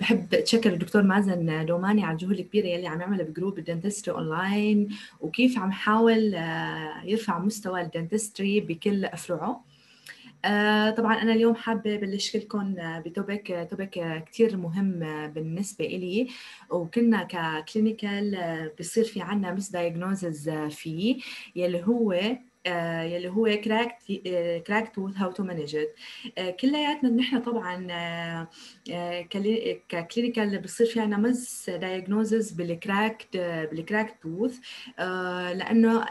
بحب اتشكر الدكتور مازن دوماني على الجهود الكبيرة يلي عم يعملها ب group ال dentistry online وكيف عم يحاول يرفع مستوى ال dentistry بكل أفرعه. آه طبعا أنا اليوم حابة بلش لكم ب topic topic كثير مهم بالنسبة إلي. وكنا ك clinical بصير في عنا misdiagnosis فيه يلي هو آه، يلي هو crack cracked tooth how to manage كلياتنا نحن طبعا آه، ك clinical بصير في عنا misdiagnosis بال crack بال cracked tooth لأنه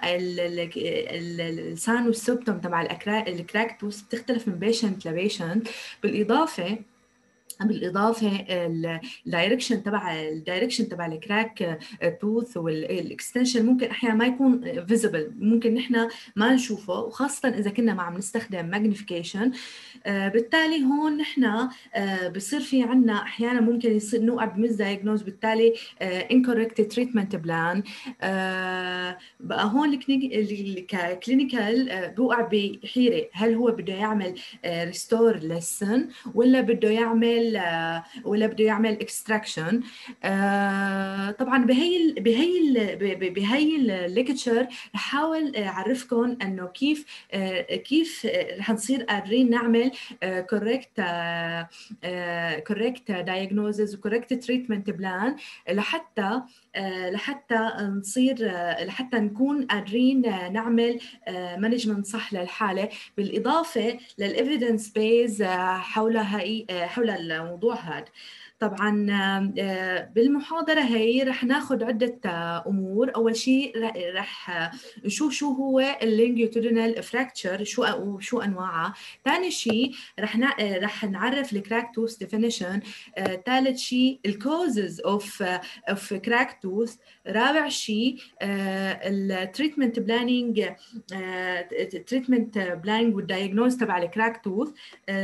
ال sign وال symptom تبع ال cracked tooth بتختلف من patient ل patient بالإضافة بالاضافه الدايركشن تبع الدايركشن تبع الكراك توث والاكستنشن ممكن أحيانا ما يكون visible ممكن نحن ما نشوفه وخاصة إذا كنا ما عم نستخدم magnification آه، بالتالي هون نحن آه، بصير في عنا أحيانا ممكن يصير نوقع ب misdiagnose بالتالي incorrect treatment plan بقى هون ك clinical بوقع بحيرة. هل هو بده يعمل restore لسن ولا بده يعمل يعمل ولا بده يعمل extraction طبعا بهي بهي بهي ال lecture رح احاول أعرفكم إنه كيف كيف رح نصير قادرين نعمل correct correct diagnosis و correct treatment plan لحتى لحتى نصير لحتى نكون قادرين نعمل management صح للحالة. بالإضافة لل evidence base حول حول الموضوع هذا طبعا آه، بالمحاضرة هي رح ناخذ عدة آه، أمور. أول شيء رح نشوف شو هو ال longitudinal fracture شو شو أنواعها ثاني شيء رح آه، رح نعرف ال cracked tooth definition ثالث شيء ال causes of of cracked tooth رابع شيء ال treatment planning treatment planning وال diagnose تبع ال cracked tooth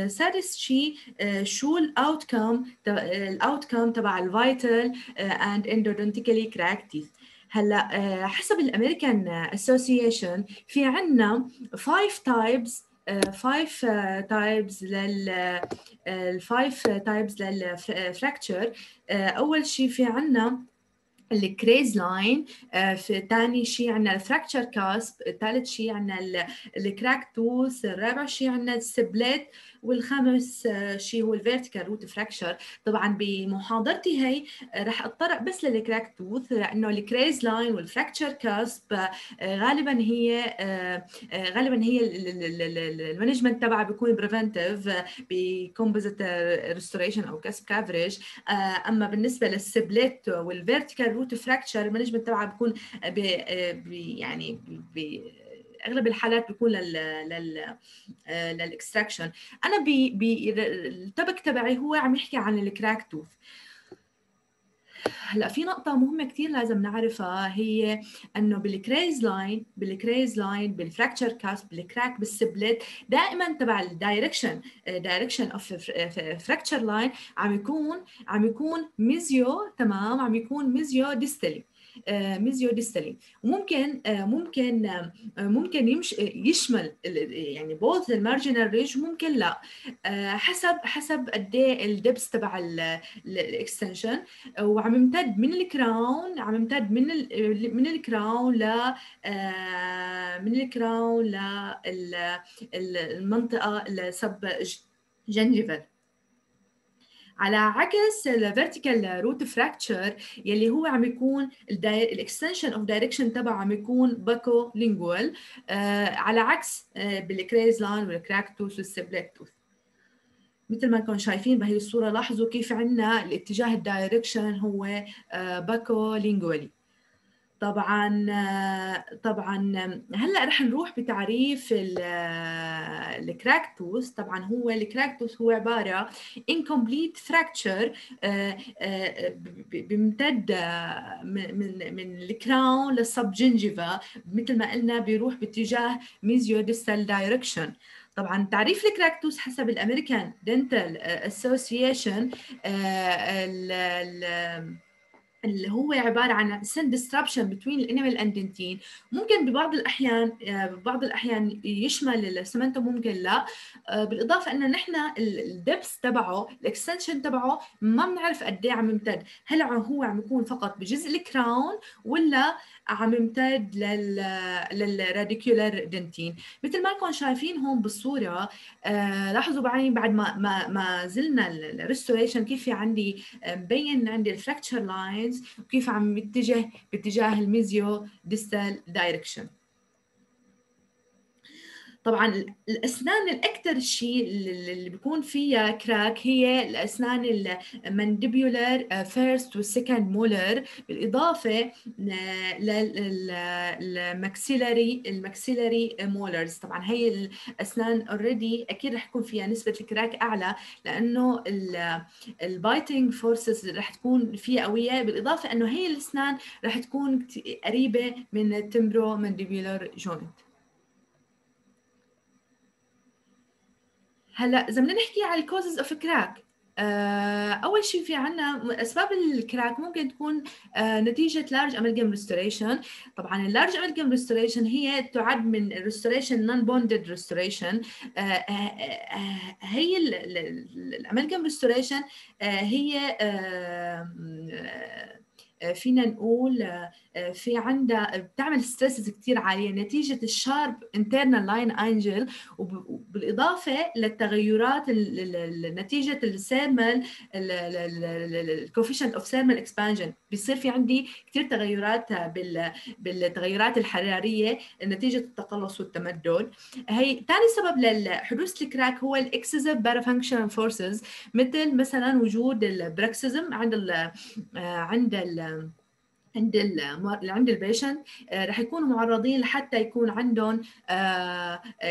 سادس شيء شو ال outcome ال outcome تبع ال vital and endodontically cracked teeth هلا حسب ال American Association في عندنا 5 types 5 types لل ال five types لل fracture أول شيء في عندنا ال craze line في ثاني شيء عندنا ال fractured cusp ثالث شيء عندنا ال cracked tooth الرابع شيء عندنا ال split والخامس شيء هو ال vertical root fracture. طبعا بمحاضرتي هي رح اتطرق بس لل cracked tooth لأنه ال craze line وال fractured cusp غالبا هي غالبا هي ال management تبعها بيكون preventive ب composite restoration أو cusp coverage أما بالنسبة لل split وال vertical root fracture ال management تبعها بيكون بي يعني بي أغلب الحالات بيكون لل لل لل extraction. أنا بي ال topic تبعي هو عم يحكي عن ال cracked tooth. هلأ في نقطة مهمة كثير لازم نعرفها هي إنه بالكريز لاين بالكريز لاين بالفراكتشر كاست بالكراك بالسبلت دائما تبع ال direction direction of fracture line عم يكون عم يكون mesio تمام عم يكون mesiodistally mesiodistally وممكن ممكن ممكن يمش يشمل يعني both ال marginal ridge ممكن لا. حسب حسب قد إيه ال depth تبع ال extension. وعم يمتد من ال crown عم يمتد من من ال crown ل من ال crown للمنطقه ال subgingival على عكس ال vertical root fracture يلي هو عم يكون ال extension of direction تبعه عم يكون buccolingual آه على عكس آه بال craze line وال cracked tooth وال split tooth مثل ما انكم شايفين بهي الصورة لاحظوا كيف عندنا الاتجاه ال direction هو آه buccolingually طبعا طبعا هلأ رح نروح بتعريف ال cracked tooth طبعا هو ال cracked tooth هو عبارة incomplete fracture بيمتد من من ال crown لل subgingival مثل ما قلنا بيروح باتجاه mesiodistal direction طبعا تعريف ال cracked tooth حسب ال American Dental Association اللي هو عبارة عن thin disruption بين ال enamel and dentin ممكن ببعض الأحيان آه، ببعض الأحيان يشمل ال cementum ممكن لا. آه، بالإضافة إنه نحن ال depth تبعه ال extension تبعه ما بنعرف قد إيه عم يمتد. هل هو عم يكون فقط بجزء ال crown ولا عم يمتد لل لل radicular dentin مثل ما لكم شايفين هون بالصورة آه لاحظوا بعدين بعد ما ما ما زلنا ال restoration كيف في عندي مبين عندي ال fracture lines وكيف عم يتجه باتجاه ال mesiodistal direction. طبعا الأسنان الأكثر شيء اللي بيكون فيها crack هي الأسنان ال mandibular first وال second molar بالإضافة لل maxillary ال maxillary molars طبعا هي الأسنان already أكيد رح يكون فيها نسبة ال crack أعلى لأنه ال biting forces رح تكون فيها قوية. بالإضافة إنه هي الأسنان رح تكون قريبة من ال temporomandibular joint هلا إذا بدنا نحكي على ال causes of crack أول شيء في عنا أسباب ال crack ممكن تكون آه نتيجة large amalgam restoration طبعا ال large amalgam restoration هي تعد من restoration non-bonded restoration هي ال amalgam restoration آه هي آه فينا نقول في عندها بتعمل stresses كثير عاليه نتيجة ال sharp internal line angle وبالإضافة للتغيرات نتيجة ال thermal ال coefficient of thermal expansion بيصير في عندي كثير تغيرات بالتغيرات الحرارية نتيجة التقلص والتمدد هي ثاني سبب لحدوث ال crack هو ال excessive parafunction forces مثل مثلا وجود ال bruxism عند ال عند ال عند عند ال patient آه، رح يكونوا معرضين لحتى يكون عندهم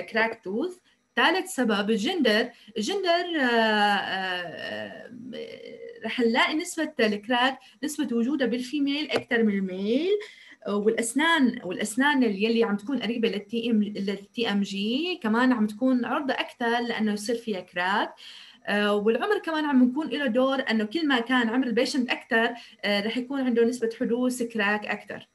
crack آه، tooth ثالث سبب ال gender. ال gender آه، رح نلاقي نسبة ال crack نسبة وجودها بال female أكثر من ال male. والأسنان والأسنان يلي عم تكون قريبة لل TM لل TMJ كمان عم تكون عرضه أكثر لأنه يصير فيها crack آه، والعمر كمان عم يكون له دور إنه كل ما كان عمر ال patient أكثر آه، رح يكون عنده نسبة حدوث crack أكثر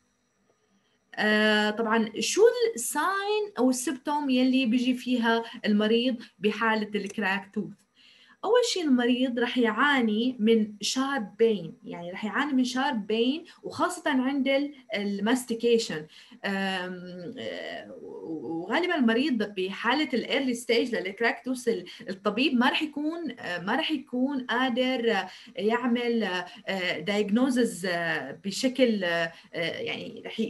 آه طبعا شو ال sign أو ال symptom يلي بيجي فيها المريض بحالة ال crack tooth أول شيء المريض رح يعاني من sharp pain يعني رح يعاني من sharp pain وخاصة عند ال mastication. آه، وغالبا المريض بحالة ال early stage لل crack tooth الطبيب ما رح يكون ما رح يكون قادر يعمل diagnosis بشكل يعني رح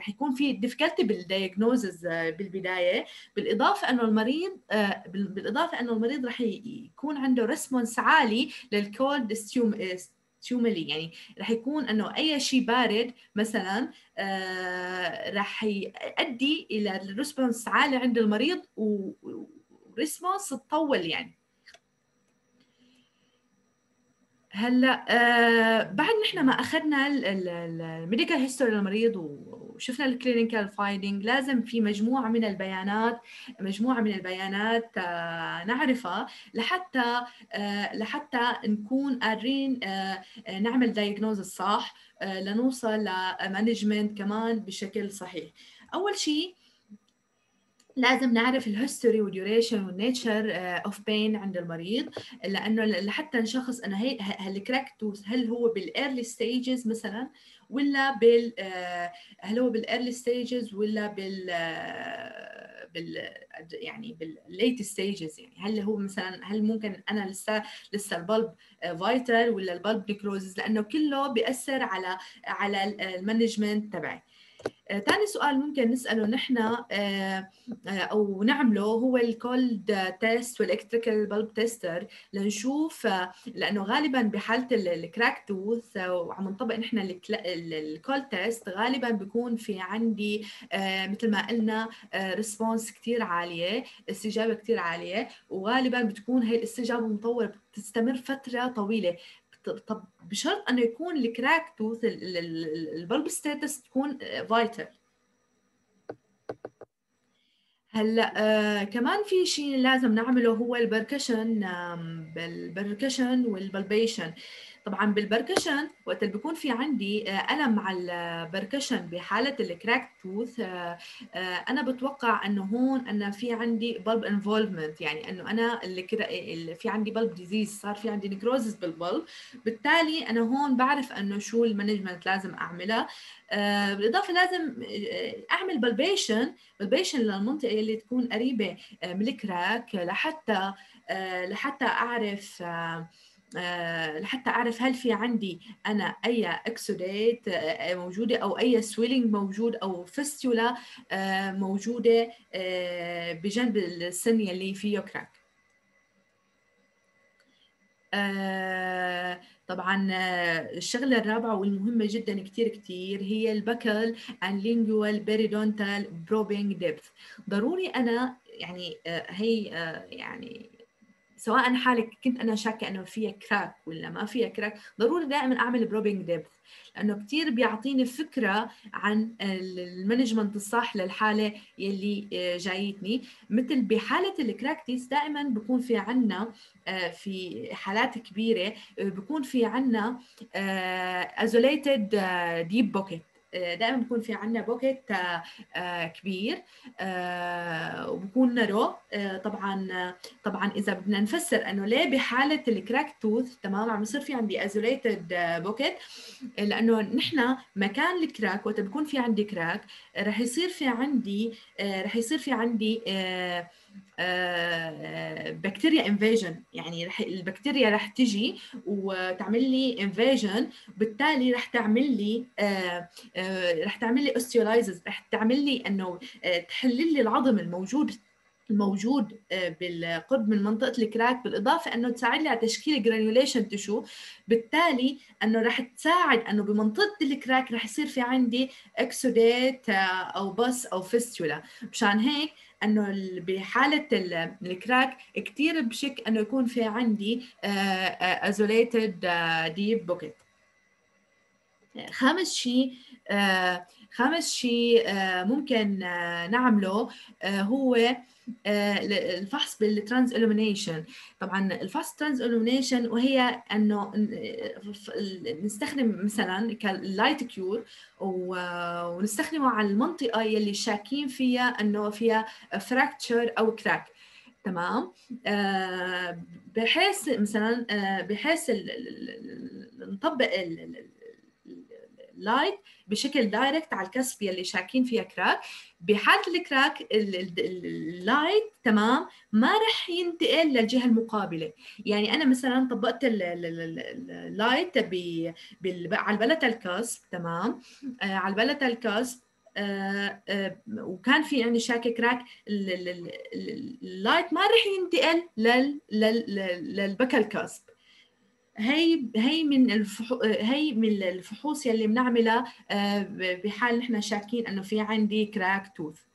رح يكون في difficulty بال diagnosis بالبداية. بالإضافة إنه المريض بالإضافة إنه المريض رح يكون عنده response عالي لل cold stimuli يعني رح يكون إنه أي شيء بارد مثلا آه رح يؤدي إلى ال response عالي عند المريض و response تطول يعني. هلأ آه بعد نحن ما أخذنا ال medical history للمريض وشفنا ال clinical finding لازم في مجموعة من البيانات مجموعة من البيانات آه نعرفها لحتى آه لحتى نكون قادرين آه نعمل diagnose آه لنوصل ل management كمان بشكل صحيح. أول شيء لازم نعرف ال history وال duration وال nature of pain عند المريض لأنه لحتى نشخص إنه هي ال crack tooth هل هو بال early stages مثلا ولا بال uh, هل هو بال early stages ولا بال uh, بال يعني بال late stages يعني. هل هو مثلا هل ممكن أنا لسه لسه ال pulp vital ولا ال pulp necrosis لأنه كله بيأثر على على ال management تبعي. ثاني سؤال ممكن نسأله نحن آه، آه، أو نعمله هو ال cold test وال electrical pulp tester لنشوف آه، لأنه غالبا بحالة ال crack tooth وعم نطبق نحن ال cold test غالبا بيكون في عندي مثل ما قلنا response كثير عالية استجابة كثير عالية وغالبا بتكون هي الاستجابة مطوله بتستمر فترة طويلة. طب بشرط أنه يكون ال crack tooth ال pulp status تكون vital هلأ آه كمان في شيء لازم نعمله هو ال percussion بال percussion وال palpation. طبعا بال percussion وقت اللي بيكون في عندي آه، ألم مع ال percussion بحالة ال crack tooth آه، أنا بتوقع انه هون أنا في عندي pulp involvement يعني إنه أنا اللي في عندي pulp disease صار في عندي necrosis بال pulp بالتالي أنا هون بعرف إنه شو ال management لازم اعملها بالإضافة لازم أعمل palpation palpation للمنطقة اللي تكون قريبة من ال crack لحتى لحتى أعرف آه، لحتى أعرف هل في عندي أنا أي exudate آه، موجودة أو أي swelling موجود أو fistula آه، موجودة بجنب السن يلي فيه crack طبعا الشغلة الرابعة والمهمة جدا كثير كثير هي ال buccal and lingual periodontal probing depth. ضروري أنا يعني هي يعني سواء حالك كنت أنا شاكة إنه فيها crack ولا ما فيها crack ضروري دائما أعمل probing depth لأنه كثير بيعطيني فكرة عن ال management الصح للحالة يلي آه، جايتني. مثل بحالة ال crack tooth دائما بكون في عنا آه، في حالات كبيرة آه، بكون في عنا isolated deep pocket دائما بيكون في عندنا pocket آه، آه، كبير آه، وبكون narrow طبعا طبعا إذا بدنا نفسر إنه ليه بحالة ال crack tooth تمام عم يصير في عندي isolated pocket. لأنه نحن مكان ال crack وقت بكون في عندي crack رح يصير في عندي رح يصير في عندي بكتيريا invasion يعني رح البكتيريا رح تجي وتعمل لي invasion بالتالي رح تعمل لي آه، آه، رح تعمل لي osteolysis رح تعمل لي إنه آه، تحلل لي العظم الموجود الموجود بالقرب من منطقة ال crack بالإضافة إنه تساعد لي على تشكيل granulation tissue بالتالي إنه رح تساعد إنه بمنطقة ال crack رح يصير في عندي exudate أو pus أو fistula مشان هيك إنه بحالة ال crack كثير بشك إنه يكون في عندي isolated deep pocket خامس شيء آه، خامس شيء آه، ممكن آه، نعمله هو الفحص بال transillumination طبعا الفحص transillumination وهي إنه نستخدم مثلا ك light cure ونستخدمه على المنطقة يلي شاكين فيها إنه فيها fracture أو crack تمام؟ بحيث مثلا بحيث نطبق ال light بشكل direct على ال cusp يلي شاكين فيها crack بحالة ال crack ال light تمام ما رح ينتقل للجهة المقابلة. يعني أنا مثلا طبقت ال light على ال palatal cusp تمام؟ آه على ال palatal cusp آه آه وكان في عندي شاكي crack ال light ما رح ينتقل لل buccal cusp هي هي من هي من الفحوص يلي بنعملها آه، بحال نحن شاكين إنه في عندي cracked tooth آه،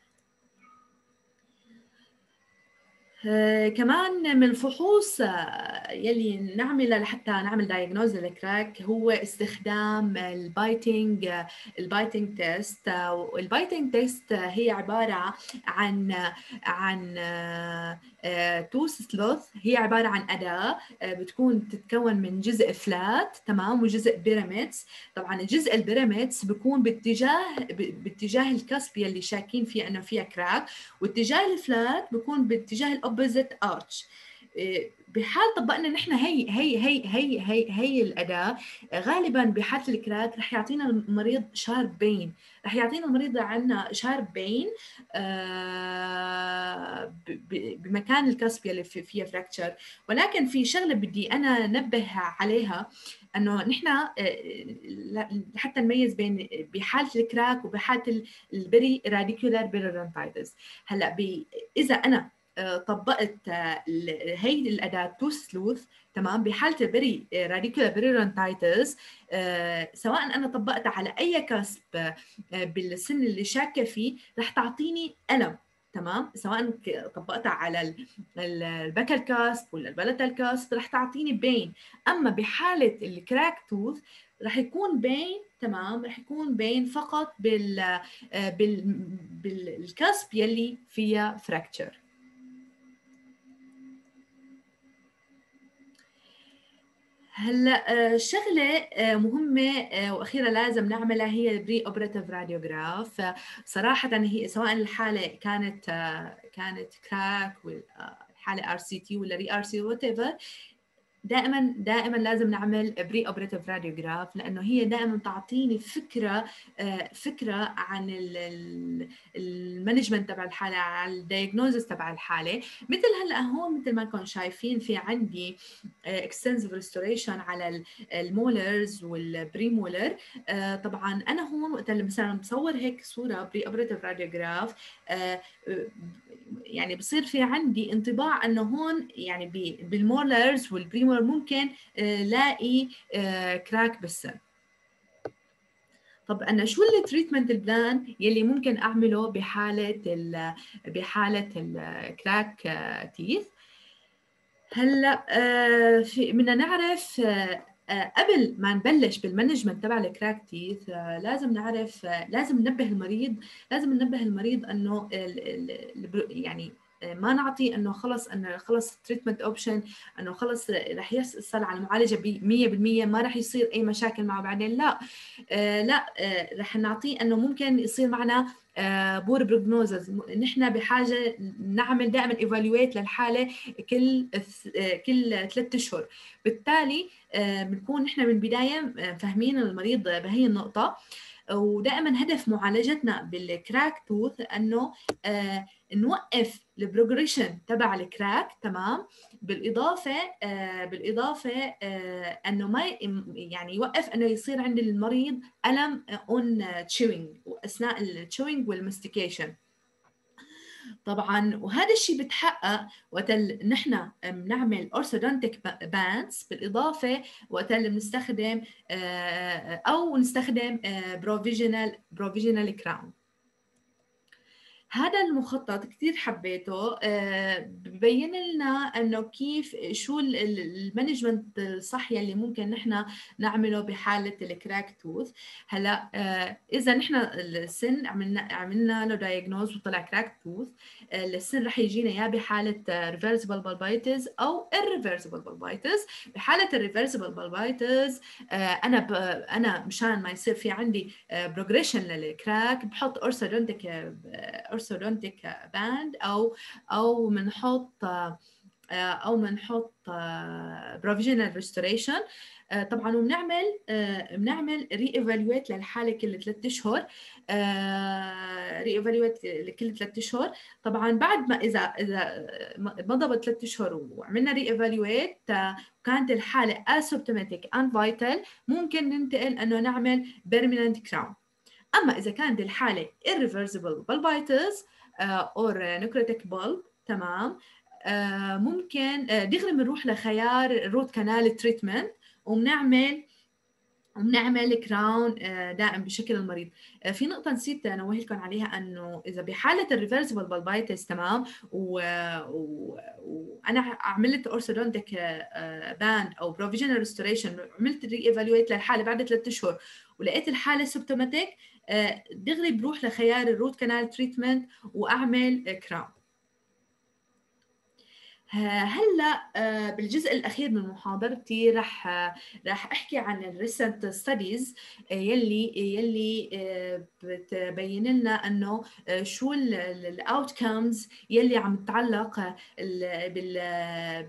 كمان من الفحوص آه، يلي نعملها لحتى نعمل diagnose لل crack هو استخدام ال biting ال biting test وال biting test هي عبارة عن عن Tooth Slooth هي عبارة عن أداة بتكون تتكون من جزء flat تمام وجزء pyramids طبعا الجزء ال pyramids بيكون باتجاه باتجاه ال cusp يلي شاكين فيه إنه فيها crack واتجاه ال flat بيكون باتجاه ال opposite arch بحال طبقنا نحن هي هي هي هي هي هي الأداة غالبا بحاله ال crack رح يعطينا المريض sharp pain. رح يعطينا المريض عندنا sharp pain آه بمكان ال cusp يلي فيها fracture ولكن في شغلة بدي أنا نبه عليها إنه نحن آه، حتى نميز بين بحاله ال crack وبحاله ال periradicular periodontitis هلأ إذا أنا طبقت آه، هي الأداة Tooth Slooth تمام؟ بحالة ال periradicular periodontitis سواء أنا طبقتها على أي cusp آه، بالسن اللي شاكة فيه رح تعطيني ألم تمام؟ سواء طبقتها على ال buccal cusp ولا ال palatal cusp رح تعطيني pain. أما بحالة ال cracked tooth رح يكون pain تمام؟ رح يكون pain فقط بال آه، بال بال cusp يلي فيها fracture هلا شغلة مهمة وأخيرا لازم نعملها هي ال preoperative radiograph صراحة هي سواء الحالة كانت كانت crack والحاله RCT ولا re-RCT whatever دائما دائما لازم نعمل preoperative radiograph لأنه هي دائما تعطيني فكرة آه، فكرة عن ال management تبع الحالة على ال diagnosis تبع الحالة. مثل هلأ هون مثل ما كنتم شايفين في عندي extensive آه، restoration على ال molars وال premolar طبعا أنا هون وقت اللي مثلا بصور هيك صورة preoperative radiograph يعني بصير في عندي انطباع إنه هون يعني بال molars وال premolar ممكن آه، لاقي crack آه، بالسن. طب أنا شو ال treatment plan يلي ممكن أعمله بحالة ال بحالة ال cracked teeth هلأ بدنا نعرف قبل ما نبلش بال management تبع ال cracked teeth لازم نعرف لازم ننبه المريض لازم ننبه المريض إنه يعني ما نعطي إنه خلص انه خلص treatment option إنه خلص رح يحصل على المعالجة ب 100% ما رح يصير أي مشاكل معه بعدين. لا آه لا آه رح نعطيه إنه ممكن يصير معنا آه poor prognosis نحن بحاجة نعمل دائما evaluate للحالة كل آه كل ثلاث أشهر. بالتالي آه، بنكون نحن من البداية آه، فاهمين المريض بهي النقطة. ودائما هدف معالجتنا بال cracked tooth أنه آه نوقف ال progression تبع ال crack تمام؟ بالإضافة آه بالإضافة آه أنه ما يعني يوقف أنه يصير عند المريض ألم on chewing أثناء ال chewing وال mastication طبعا وهذا الشيء بتحقق وقت نحن بنعمل orthodontic bands بالإضافة وقت اللي بنستخدم آه، أو نستخدم provisional provisional crown هذا المخطط كثير حبيته آه، ببين لنا إنه كيف شو ال management الصح يلي ممكن نحن نعمله بحالة ال cracked tooth. هلا آه، إذا نحن السن عملنا عملنا له diagnose وطلع cracked tooth السن رح يجينا يا بحالة reversible pulpitis أو irreversible pulpitis بحالة ال reversible pulpitis آه، أنا أنا مشان ما يصير في عندي progression لل crack بحط orthodontic orthodontic band أو أو بنحط أو بنحط provisional restoration طبعا وبنعمل بنعمل re-evaluate للحالة كل ثلاث أشهر. re-evaluate لكل ثلاث أشهر. طبعا بعد ما إذا إذا مضى ثلاث أشهر وعملنا re-evaluate كانت الحالة asymptomatic and vital ممكن ننتقل إنه نعمل permanent crown أما إذا كانت الحالة irreversible pulpitis or necrotic pulp تمام. آه، ممكن آه، دغري بنروح لخيار ال root canal treatment وبنعمل وبنعمل crown آه، دائم بشكل المريض. في نقطة نسيت انوه لكم عليها إنه إذا بحالة ال reversible pulpitis تمام. وأنا عملت orthodontic band أو provisional restoration عملت re-evaluate للحالة بعد ثلاث أشهر ولقيت الحالة symptomatic آه، دغري بروح لخيار ال root canal treatment وأعمل crown هلأ آه، بالجزء الأخير من محاضرتي راح راح أحكي عن ال recent studies آه، يلي يلي بتبين لنا إنه شو ال outcomes يلي عم تتعلق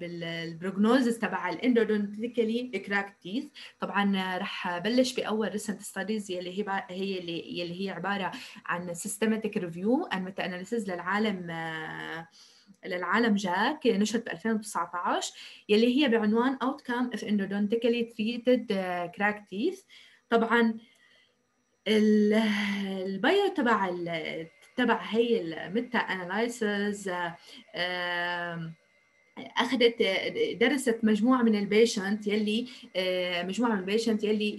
بال prognosis تبع ال endodontically cracked teeth طبعا راح بلش بأول recent studies يلي هي هي يلي هي عبارة عن systematic review and meta-analysis للعالم للعالم جاك نشرت ب 2019 يلي هي بعنوان Outcome of Endodontically Treated Cracked Teeth. طبعا البايو تبع تبع هي ال meta-analysis أخذت درست مجموعة من ال patient يلي مجموعة من ال patient يلي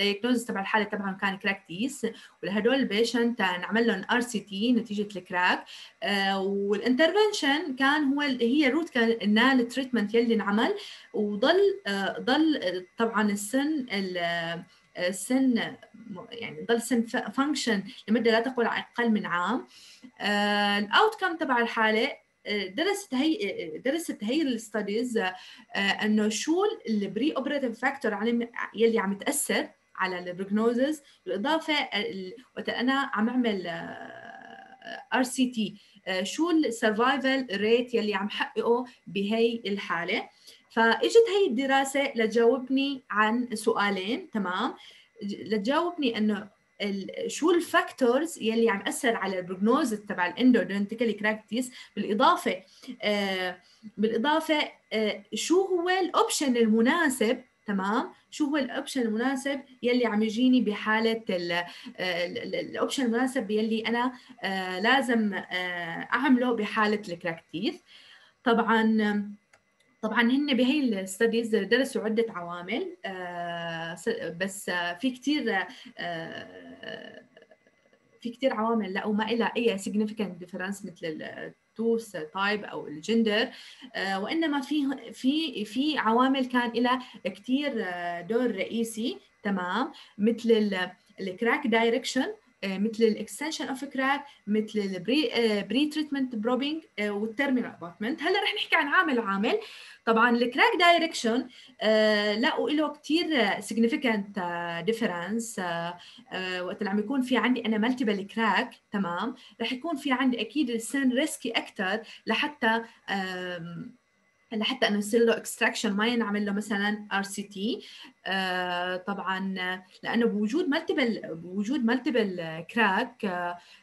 ال diagnose تبع الحالة تبعهم كان cracked teeth ولهدول ال patient نعمل لهم RCT نتيجة ال crack. آه، وال intervention كان هو هي ال root canal treatment يلي انعمل وضل آه، ضل طبعا السن السن يعني ضل سن function لمدة لا تقل أقل من عام. ال outcome تبع الحالة درست هي درست هي ال studies إنه شو ال preoperative factor يلي عم تاثر على ال prognosis بالإضافة وقت أنا عم أعمل RCT شو ال survival rate يلي عم حققه بهي الحالة. فإجت هي الدراسة لتجاوبني عن سؤالين تمام؟ لتجاوبني إنه شو ال factors يلي عم أثر على ال prognosis تبع ال endodontically cracked teeth. بالإضافة آه بالإضافة آه شو هو ال option المناسب تمام؟ شو هو ال option المناسب يلي عم يجيني بحالة ال option المناسب يلي أنا آه لازم آه أعمله بحالة ال cracked teeth طبعا طبعا هن بهي ال studies درسوا عدة عوامل آه، بس في كثير في كثير عوامل لقوا ما لها أي significant difference مثل ال tooth type أو الجندر آه، وإنما في في في عوامل كان لها كثير دور رئيسي تمام مثل ال crack direction مثل ال extension of crack مثل ال pre pre-treatment probing وال terminal abutment هلأ رح نحكي عن عامل عامل. طبعا ال crack direction لقوا له كثير significant difference وقت اللي عم يكون في عندي أنا multiple crack تمام؟ رح يكون في عندي أكيد السن risky أكثر لحتى لحتى انه يصير له extraction ما ينعمل له مثلا RCT طبعا لأنه بوجود multiple بوجود multiple crack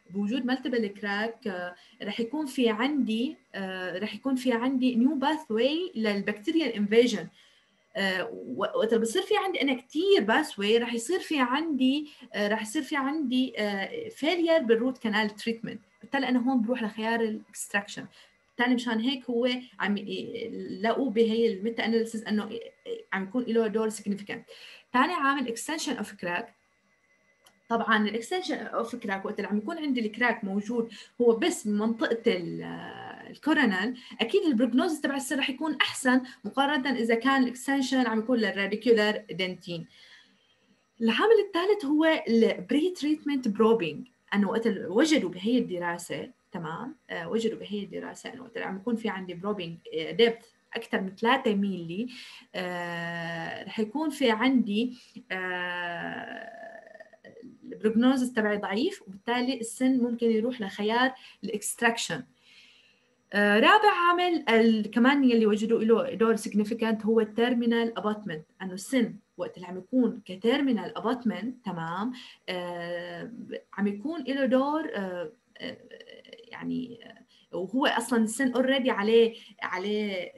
بوجود multiple crack رح يكون في عندي آه، رح يكون في عندي new pathway لل bacterial invasion وقت بصير في عندي أنا كثير pathway رح يصير في عندي آه، رح يصير في عندي failure بال root canal treatment بالتالي أنا هون بروح لخيار ال extraction بالتالي مشان هيك هو عم لقوا بهي ال meta-analysis إنه عم يكون له دور significant ثاني عامل extension of crack طبعا ال extension of crack وقت اللي عم يكون عندي ال crack موجود هو بس بمنطقه ال coronal أكيد ال prognosis تبع السن رح يكون أحسن مقارنة إذا كان ال extension عم يكون لل radicular dentin العامل الثالث هو ال pre-treatment probing أنه وقت وجدوا بهي الدراسة تمام؟ آه وجدوا بهي الدراسة انه وقت عم يكون في عندي probing depth أكثر من 3 ميلي آه رح يكون في عندي آه ال prognosis تبعي ضعيف وبالتالي السن ممكن يروح لخيار ال extraction رابع عامل كمان يلي وجدوا له دور significant هو ال terminal abutment أنه السن وقت اللي عم يكون ك terminal abutment تمام؟ عم يكون له دور يعني وهو أصلا السن already عليه عليه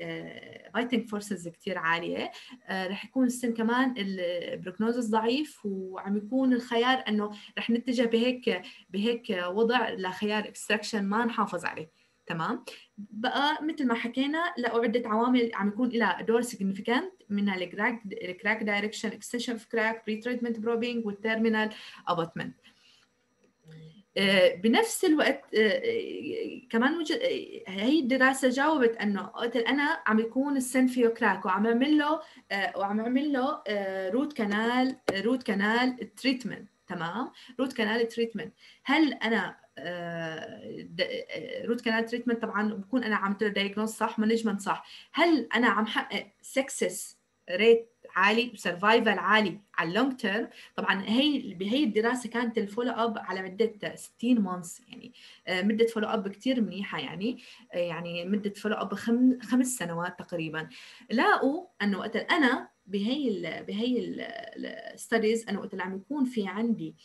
biting forces كثير عالية. آه، رح يكون السن كمان ال prognosis ضعيف وعم يكون الخيار إنه رح نتجه بهيك بهيك وضع لخيار extraction ما نحافظ عليه. تمام؟ بقى مثل ما حكينا لقوا عده عوامل عم يكون لها دور significant منها ال crack ال crack direction extension of crack pre-treatment probing وال terminal abutment بنفس الوقت آه، آه، كمان هي الدراسة جاوبت إنه قلت أنا عم يكون السن فيه crack وعم أعمل له وعم أعمل له root canal root canal treatment تمام؟ root canal treatment هل أنا root canal treatment طبعا بكون أنا عم diagnose صح management صح. هل أنا عم حقق success rate عالي و survival عالي على ال long term طبعا هي بهي الدراسة كانت ال follow up على مدة 60 months يعني آه، مدة follow up كثير منيحة يعني آه، يعني مدة follow up خمس سنوات تقريبا. لاقوا إنه وقت أنا بهي ال بهي ال studies إنه وقت اللي عم يكون في عندي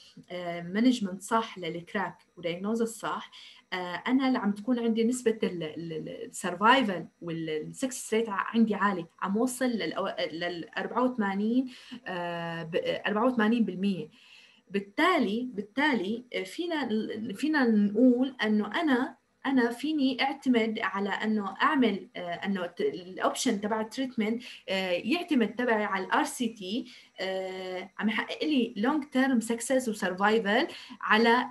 management آه، صح لل crack و diagnose الصح آه، أنا اللي عم تكون عندي نسبة ال survival وال success rate عندي عالي. عم وصل لل 84 84% بالتالي بالتالي فينا فينا نقول إنه أنا أنا فيني اعتمد على إنه أعمل آه، إنه ال option تبع ال treatment آه، يعتمد تبعي على ال RCT عم يحقق لي long term success و survival على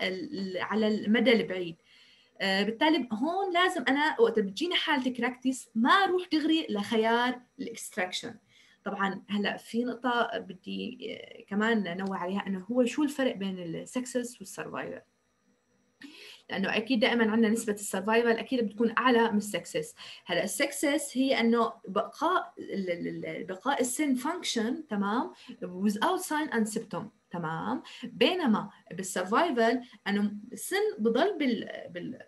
على المدى البعيد. آه، بالتالي هون لازم أنا وقت بتجيني حالة cracked teeth ما أروح دغري لخيار ال extraction طبعا هلأ في نقطة بدي كمان نوه عليها إنه هو شو الفرق بين ال success وال survival لأنه أكيد دائما عندنا نسبة ال survival أكيد بتكون أعلى من ال success هلأ ال success هي إنه بقاء بقاء السن function تمام without sign and symptom. تمام؟ بينما بال survival أنه السن بضل بال, بال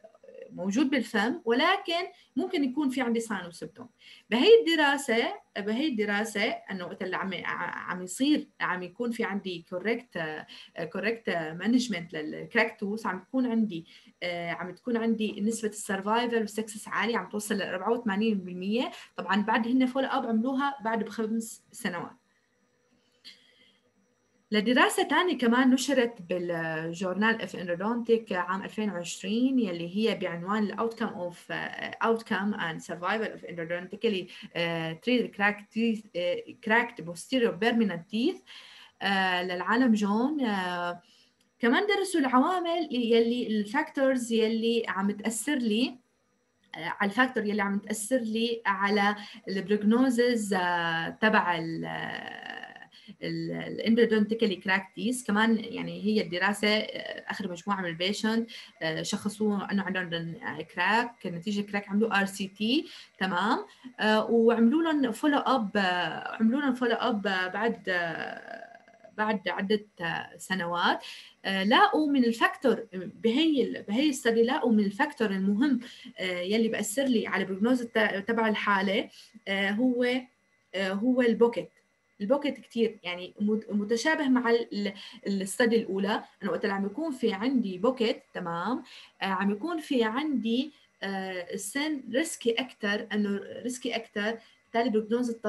موجود بالفم ولكن ممكن يكون في عندي sign و symptom بهي الدراسة بهي الدراسة أنه وقت اللي عم عم يصير عم يكون في عندي correct correct management لل cracked tooth عم يكون عندي آه، عم تكون عندي نسبة ال survival وال success عالية عم توصل ل 84% طبعا بعد هن follow up عملوها بعد بخمس سنوات. لدراسة ثانية كمان نشرت بال Journal of Endodontics عام 2020 يلي هي بعنوان ال outcome of outcome and survival of endodontically treated cracked teeth cracked posterior permanent teeth للعالم جون uh, كمان درسوا العوامل يلي ال factors يلي عم تأثر لي على ال factor يلي عم تأثر لي على ال prognosis تبع ال endodontically cracked teeth كمان يعني هي الدراسة آه، آخر مجموعة من ال patient آه، شخصوا انه عندهم crack نتيجه crack عملوا RCT. تمام. آه، وعملوا لهم follow up عملوا لهم follow up بعد بعد عدة سنوات. لاقوا من ال factor بهي بهي ال study لاقوا من ال factor المهم يلي بأثر لي على ال prognosis تبع الحالة هو هو ال pocket. ال pocket كثير يعني متشابه مع ال study الأولى. انه وقت عم يكون في عندي pocket تمام؟ آه عم يكون في عندي آه السن risky أكثر إنه risky أكثر بالتالي prognosis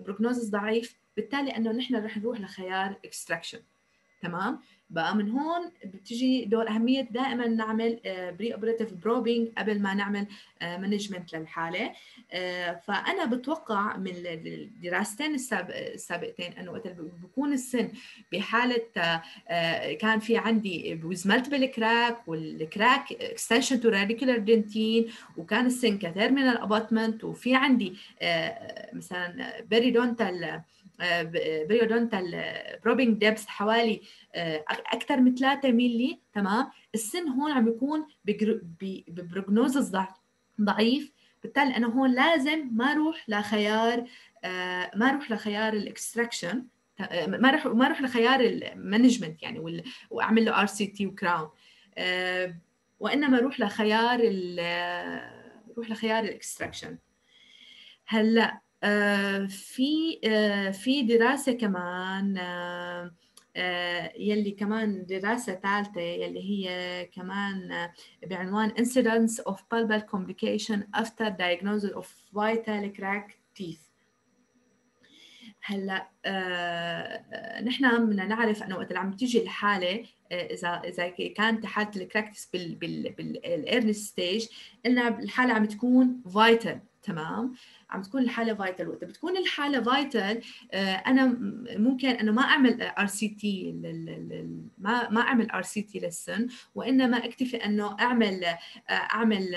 prognosis ضعيف. بالتالي إنه نحن رح نروح لخيار extraction تمام؟ بقى من هون بتجي دور أهمية دائما نعمل pre-operative probing قبل ما نعمل management آه، للحالة. آه، فأنا بتوقع من الدراستين السابقتين إنه وقت بكون السن بحالة آه، كان في عندي with multiple crack وال crack extension to radicular dentin وكان السن ك terminal abutment وفي عندي مثلا periodontal periodontal probing depth حوالي آه، أكثر من 3 ملي تمام؟ السن هون عم بيكون ب prognosis ضعيف. بالتالي أنا هون لازم ما أروح لخيار آه، ما أروح لخيار ال extraction آه، ما أروح ما أروح لخيار ال management يعني وأعمل له RCT و crown. وإنما أروح لخيار أروح لخيار ال extraction. هلأ في في دراسة كمان يلي كمان دراسة ثالثة يلي هي كمان بعنوان Incidence of Pulpal Complication After Diagnosis of Vital Crack Teeth. هلأ آه نحن بدنا نعرف إنه وقت عم تيجي الحالة إذا إذا كانت حاله ال cracked teeth بال بال بال early stage قلنا الحالة عم تكون vital تمام؟ عم تكون الحالة vital وقت بتكون الحالة vital آه، أنا ممكن انه ما أعمل RCT ما ما أعمل RCT للسن وإنما أكتفي أنه أعمل آه، أعمل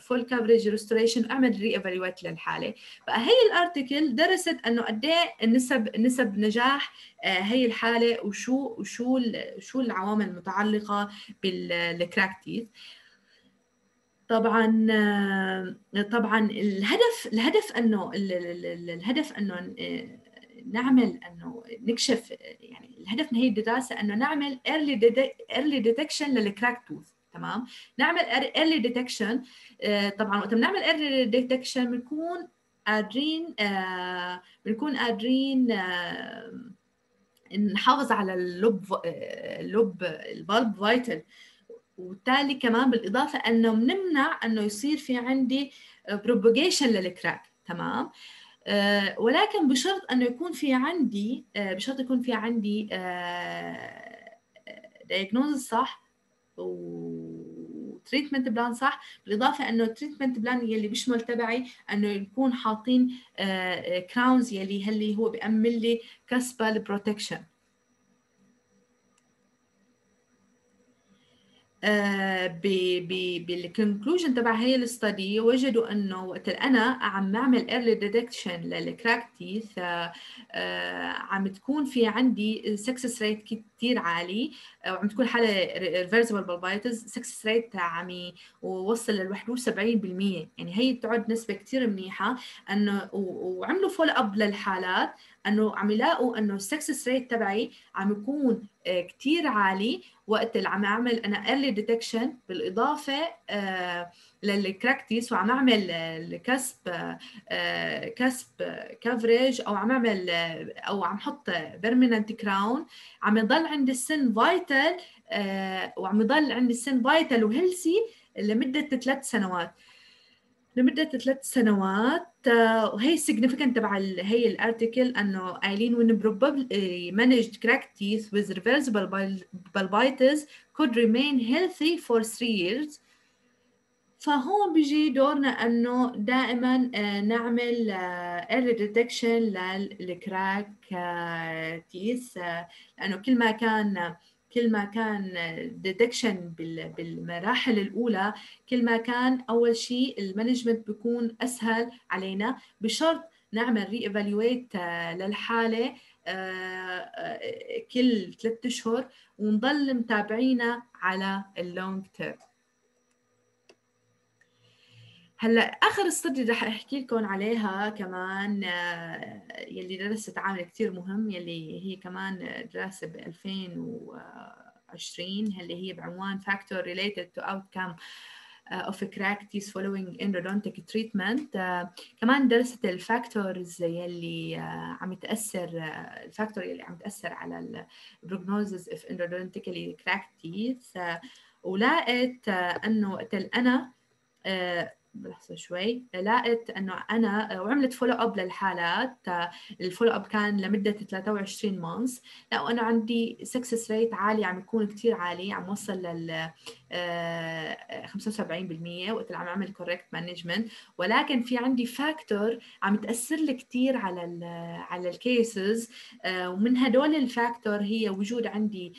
full coverage restoration أعمل re-evaluate للحالة. فهي ال article درست أنه قد إيه النسب نسب نجاح آه، هي الحالة وشو وشو شو العوامل المتعلقة بال cracked teeth طبعا طبعا الهدف الهدف أنه الهدف أنه نعمل أنه نكشف يعني الهدف من هي الدراسة أنه نعمل early early detection لل cracked tooth تمام؟ نعمل early detection طبعا وقت بنعمل early detection بنكون قادرين بنكون قادرين نحافظ على اللب اللب ال pulp vital وبالتالي كمان بالإضافة إنه بنمنع إنه يصير في عندي propagation لل crack تمام؟ آه ولكن بشرط إنه يكون في عندي آه بشرط يكون في عندي diagnose آه صح و treatment plan صح بالإضافة إنه ال treatment plan يلي بيشمل تبعي إنه يكون حاطين crowns يلي هو بيأمن لي cuspal protection بال conclusion تبع هي ال study وجدوا إنه وقت أنا عم نعمل early detection لل cracked teeth عم تكون في عندي success rate كثير عالي وعم تكون حالة reversible pulpitis success rate عم يوصل لل 71% يعني هي بتعد نسبة كثير منيحة إنه وعملوا follow up للحالات. إنه عم يلاقوا إنه ال success rate تبعي عم يكون آه، كثير عالي وقت اللي عم أعمل أنا early detection بالإضافة آه، لل cracked teeth وعم أعمل ال cusp آه، cusp coverage أو عم أعمل أو عم حط permanent crown عم يضل عندي السن vital وعم يضل عندي السن vital و healthy لمدة ثلاث سنوات. لمدة ثلاث سنوات آه، وهي significant تبع هي ال article انه قايلين when properly managed cracked teeth with reversible pulpitis could remain healthy for three years فهون بيجي دورنا انه دائما آه، نعمل آه، early detection لل cracked teeth لأنه كل ما كان كل ما كان detection بالمراحل الأولى كل ما كان أول شيء ال management بيكون أسهل علينا بشرط نعمل re-evaluate للحالة آه، آه، كل ثلاثة أشهر ونضل متابعينا على ال long term هلأ آخر study رح أحكي لكم عليها كمان آه، يلي درست عامل كثير مهم يلي هي كمان دراسة ب 2020 اللي هي بعنوان factor related to outcome of cracked teeth following endodontic treatment. uh, كمان درست ال factors يلي عم تاثر ال factor يلي عم تأثر على ال prognosis of endodontically cracked teeth ولقيت إنه وقت أنا لحظه شوي. لقيت إنه أنا وعملت follow up للحالات. ال follow up كان لمدة 23 months لقوا انه عندي success rate عالي عم يكون كثير عالي عم وصل لل 75% آه، وقت اللي عم أعمل correct management ولكن في عندي factor عم تأثر لي كثير على ال على ال cases آه، ومن هدول ال factor هي وجود عندي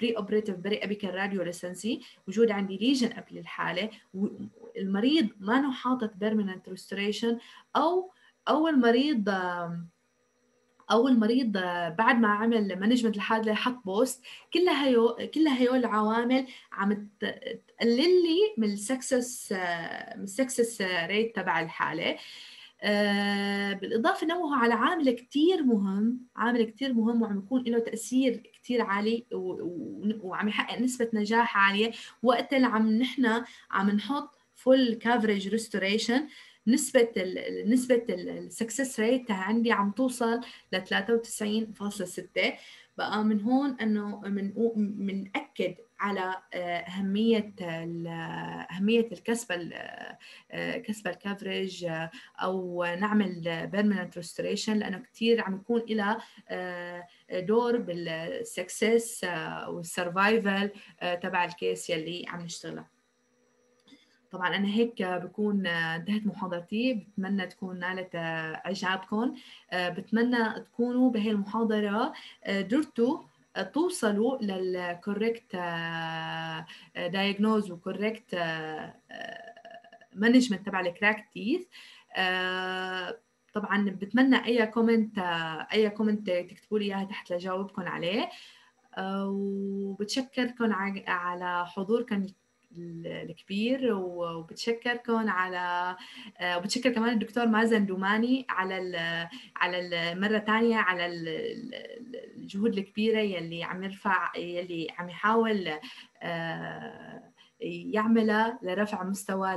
preoperative periapical radiolucency وجود عندي lesion قبل الحالة المريض ما نو حاطط permanent restoration أو أو المريض أو المريض بعد ما عمل management الحاله حط post كلها هيو كلها هيول العوامل عم تقلل لي من ال success من ال success rate تبع الحالة. آه، بالإضافة نوهوا على عامل كتير مهم عامل كتير مهم وعم يكون له تأثير كتير عالي وعم يحقق نسبة نجاح عالية. وقت اللي عم نحن عم نحط full coverage restoration نسبة ال نسبة ال success rate عندي عم توصل ل 93.6 بقى من هون إنه من بنأكد على آه، أهمية أهمية ال cusp آه، cusp ال coverage آه، أو نعمل permanent restoration لأنه كثير عم يكون لها دور بال success وال survival تبع ال case يلي عم نشتغلها طبعا أنا هيك بكون انتهت محاضرتي. بتمنى تكون نالت إعجابكم. بتمنى تكونوا بهي المحاضره قدرتوا توصلوا لل correct diagnosis و correct management تبع ال cracked teeth طبعا بتمنى أي comment أي comment تكتبوا لي إياها تحت لجاوبكم عليه. وبتشكركم على حضوركم الكبير وبتشكركم على آه، وبتشكر كمان الدكتور مازن دوماني على على المره الثانية على الجهود الكبيرة يلي عم يرفع يلي عم يحاول آه، يعملها لرفع مستوى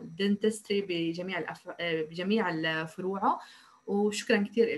الدنتستري بجميع بجميع فروعه. وشكرا كثير